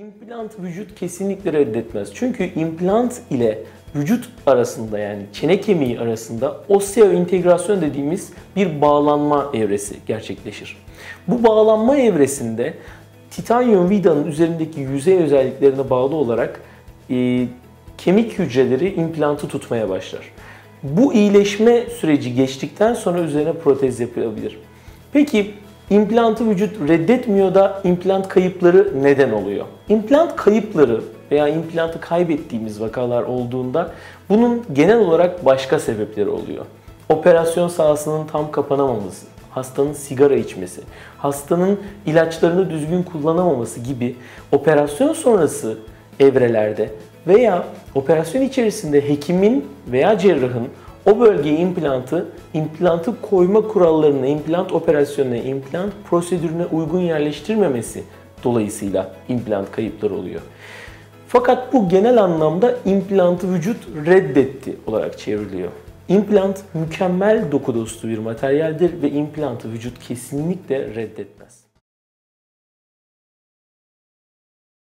İmplant vücut kesinlikle reddetmez. Çünkü implant ile vücut arasında yani çene kemiği arasında osteointegrasyon dediğimiz bir bağlanma evresi gerçekleşir. Bu bağlanma evresinde titanyum vidanın üzerindeki yüzey özelliklerine bağlı olarak e, kemik hücreleri implantı tutmaya başlar. Bu iyileşme süreci geçtikten sonra üzerine protez yapılabilir. Peki implantı vücut reddetmiyor da implant kayıpları neden oluyor? İmplant kayıpları veya implantı kaybettiğimiz vakalar olduğunda bunun genel olarak başka sebepleri oluyor. Operasyon sahasının tam kapanamaması, hastanın sigara içmesi, hastanın ilaçlarını düzgün kullanamaması gibi operasyon sonrası evrelerde veya operasyon içerisinde hekimin veya cerrahın o bölgeye implantı, implantı koyma kurallarına, implant operasyonuna, implant prosedürüne uygun yerleştirmemesi dolayısıyla implant kayıpları oluyor. Fakat bu genel anlamda implantı vücut reddetti olarak çevriliyor. İmplant mükemmel doku dostu bir materyaldir ve implantı vücut kesinlikle reddetmez.